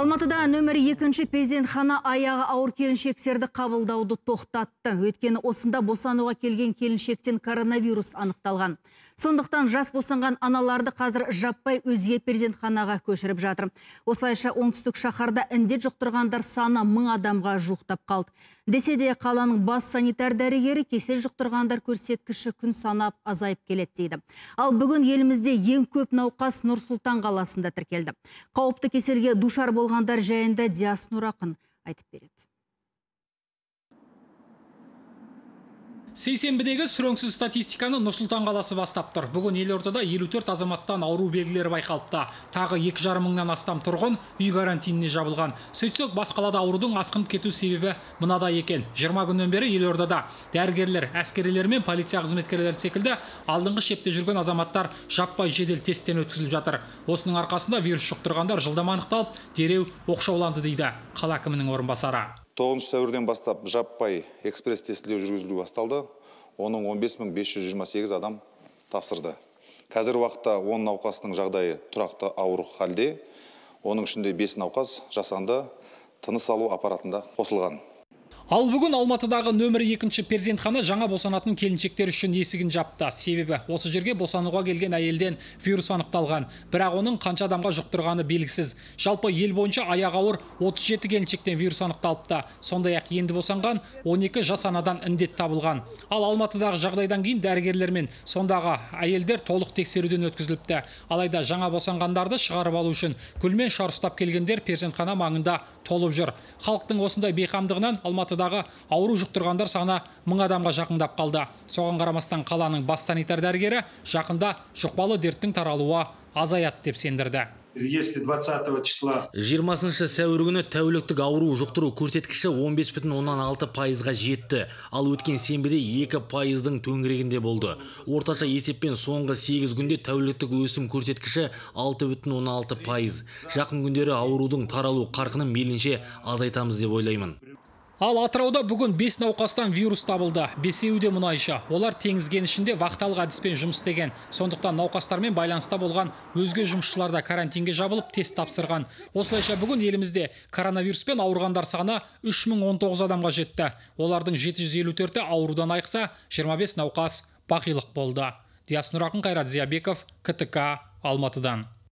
Алматыда нөмір екінші перзентхана аяғы ауыр келіншектерді қабылдауды тоқтатты. Өйткені осында босануға келген келіншектен коронавирус анықталған. Сондықтан жас босанған аналарды қазір жаппай өзге перзентханаға көшіріп жатыр. Осылайша оңтүстік шаһарда індет жұқтырғандар саны мың адамға жуықтап қалды. Десе де қаланың бас санитар дәрігері кесел жұқтырғандар көрсеткіші күн санап азайып келеді дейді. Ал бүгін елімізде ең көп науқас Нұр Сұлтан қаласында тіркелді. Қауіпті кеселге душар болғандар жайында Диас Нұрақын айтып береді. Сейсенбідегі сүреңсіз статистиканы Нұрсұлтан қаласы бастап тұр. Бүгін елордада 54 азаматтан ауру белгілері байқалыпты. Тағы 2,5 мыңнан астам тұрғын үй карантиніне жабылған. Сөйтсек, бас қалада аурудың асқынып кету себебі мынада екен. 20 күннен бері елордада дәрігерлер, әскерилер мен полиция қызметкерлері секілді алдыңғы шепте жүрген азаматтар жаппай жедел тесттен өткізіліп жатыр. Осының арқасында вирус жұқтырғандар жылдам анықталып, дереу оқшауланды дейді қала әкімінің орынбасары тоғызыншы сәуірден бастап жаппай экспресс тестілеу жүргізілу басталды. Оның 15528 адам тапсырды. Қазір уақытта 10 науқастың жағдайы тұрақты ауыр халде. Оның ішінде 5 науқас жасанды тыныс алу аппаратында қосылған. Ал бүгін Алматыдағы нөмірі екінші перзентхана жаңа босанатын келіншектер үшін есігін жапты. Себебі осы жерге босануға келген әйелден вирус анықталған. Бірақ оның қанша адамға жұқтырғаны белгісіз. Жалпы ел бойынша аяқ ауыр 37 келіншектен вирус анықталыпты. Сондай ақ енді босанған 12 жас анадан індет табылған. Ал Алматыдағы жағдайдан кейін дәрігерлер мен сондағы әйелдер толық тексеруден өткізіліпті. Алайда жаңа босанғандарды шығарып алу үшін күлмен шар ұстап келгендер перзентхана маңында толып жүр. Халықтың осындай бейқамдығынан Алматы алматыдағы ауру жұқтырғандар саны мың адамға жақындап қалды. Соған қарамастан қаланың бас санитар дәрігері жақында жұқпалы дерттің таралуы азаяды деп сендірді. Если 20 числа 20 сәуір күні тәуліктік ауру жұқтыру көрсеткіші 15,6 пайызға жетті. Ал өткен сенбіде 2 пайыздың төңірегінде болды. Орташа есеппен соңғы 8 күнде тәуліктік өсім көрсеткіші 6,16 пайыз. Жақын күндері аурудың таралу қарқынын мейлінше азайтамыз деп ойлаймын. Ал Атырауда бүгін 5 науқастан вирус табылды. Бесеуі де мұнайшы. Олар теңіз кенішінде вақталық әдіспен жұмыс істеген. Сондықтан науқастармен байланыста болған өзге жұмысшылар да карантинге жабылып тест тапсырған. Осылайша бүгін елімізде коронавируспен ауырғандар саны 3019 адамға жетті. Олардың 754-і аурудан айықса, 25 науқас бақилық болды. Диас Нұрақын Қайрат Зиябеков, КТК, Алматыдан.